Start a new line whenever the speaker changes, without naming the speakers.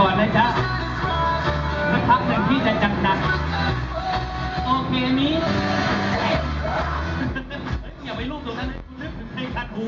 ก่อนนะจ๊ะสักพักหนึ่งพี่จะจัดหนักโอเคนี้อย่าไปรูปตรงนั้นนะคุณนึกถึงเพลงคันหู